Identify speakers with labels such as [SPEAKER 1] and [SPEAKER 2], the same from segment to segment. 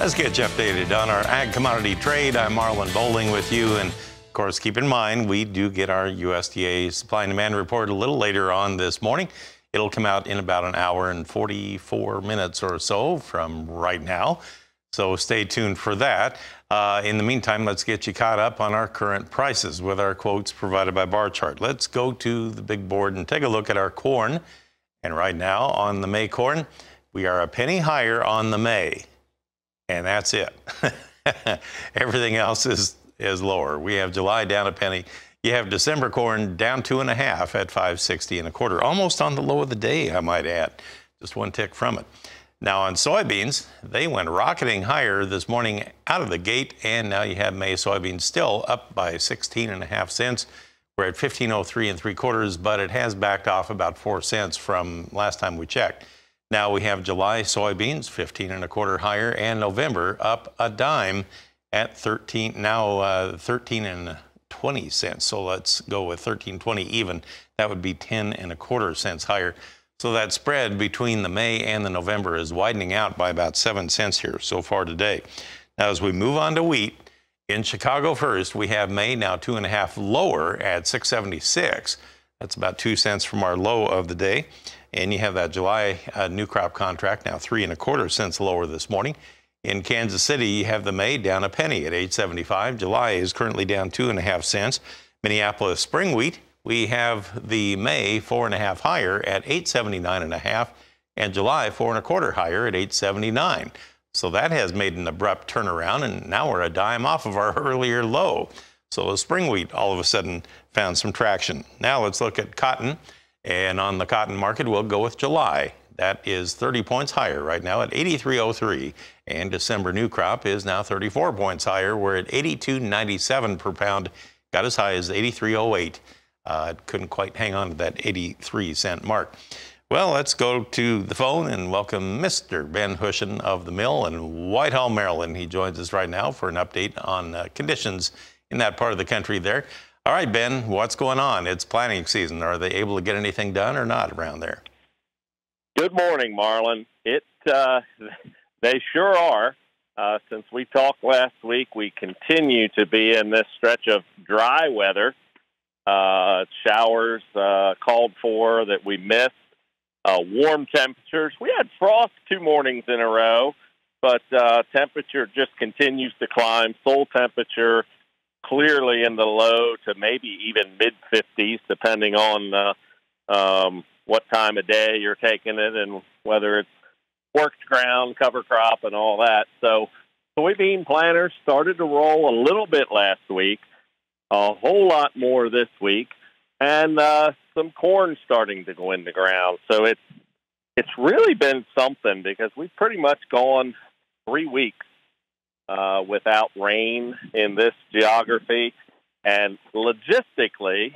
[SPEAKER 1] Let's get you updated on our ag commodity trade. I'm Marlin Bohling with you. And of course, keep in mind, we do get our USDA supply and demand report a little later on this morning. It'll come out in about an hour and 44 minutes or so from right now. So stay tuned for that. Uh, in the meantime, let's get you caught up on our current prices with our quotes provided by Barchart. Let's go to the big board and take a look at our corn. And right now on the May corn, we are a penny higher on the May and that's it. Everything else is, is lower. We have July down a penny. You have December corn down two and a half at 560 and a quarter, almost on the low of the day, I might add. Just one tick from it. Now on soybeans, they went rocketing higher this morning out of the gate, and now you have May soybeans still up by 16 and a half cents. We're at 1503 and three quarters, but it has backed off about four cents from last time we checked. Now we have July soybeans 15 and a quarter higher and November up a dime at 13 now uh, 13 and 20 cents. So let's go with 13.20 even. That would be 10 and a quarter cents higher. So that spread between the May and the November is widening out by about 7 cents here so far today. Now as we move on to wheat, in Chicago first, we have May now two and a half lower at 676. That's about two cents from our low of the day. And you have that July uh, new crop contract now three and a quarter cents lower this morning. In Kansas City, you have the May down a penny at 8.75. July is currently down two and a half cents. Minneapolis spring wheat, we have the May four and a half higher at 8.79 and a half, and July four and a quarter higher at 8.79. So that has made an abrupt turnaround, and now we're a dime off of our earlier low. So the spring wheat all of a sudden found some traction. Now let's look at cotton. And on the cotton market, we'll go with July. That is 30 points higher right now at 83.03. And December new crop is now 34 points higher. We're at 82.97 per pound. Got as high as 83.08. Uh, couldn't quite hang on to that 83 cent mark. Well, let's go to the phone and welcome Mr. Ben Hushon of the mill in Whitehall, Maryland. He joins us right now for an update on uh, conditions in that part of the country there. All right, Ben, what's going on? It's planting season. Are they able to get anything done or not around there?
[SPEAKER 2] Good morning, Marlin. It uh, they sure are. Uh, since we talked last week, we continue to be in this stretch of dry weather. Uh, showers uh, called for that we missed. Uh, warm temperatures. We had frost two mornings in a row, but uh, temperature just continues to climb. Soil temperature clearly in the low to maybe even mid 50s, depending on uh, um, what time of day you're taking it and whether it's worked ground, cover crop, and all that. So soybean planters started to roll a little bit last week, a whole lot more this week, and uh, some corn starting to go in the ground. So it's it's really been something because we've pretty much gone three weeks uh, without rain in this geography. And logistically,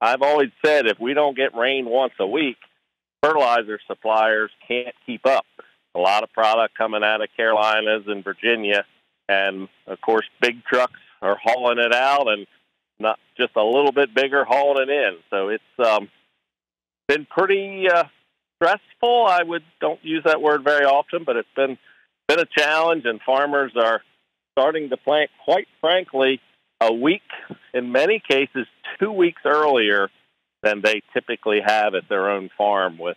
[SPEAKER 2] I've always said if we don't get rain once a week, fertilizer suppliers can't keep up. A lot of product coming out of Carolinas and Virginia, and of course, big trucks are hauling it out, and not just a little bit bigger hauling it in. So it's um, been pretty uh, stressful. I would don't use that word very often, but it's been been a challenge, and farmers are starting to plant, quite frankly, a week, in many cases, two weeks earlier than they typically have at their own farm with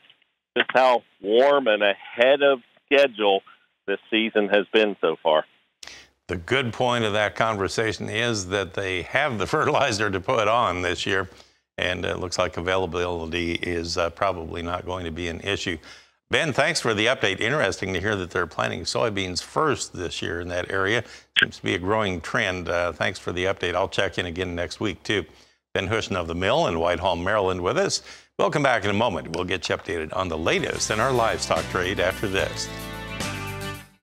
[SPEAKER 2] just how warm and ahead of schedule this season has been so far.
[SPEAKER 1] The good point of that conversation is that they have the fertilizer to put on this year, and it looks like availability is uh, probably not going to be an issue. Ben, thanks for the update. Interesting to hear that they're planting soybeans first this year in that area. Seems to be a growing trend. Uh, thanks for the update. I'll check in again next week, too. Ben Hushon of the Mill in Whitehall, Maryland with us. We'll come back in a moment. We'll get you updated on the latest in our livestock trade after this.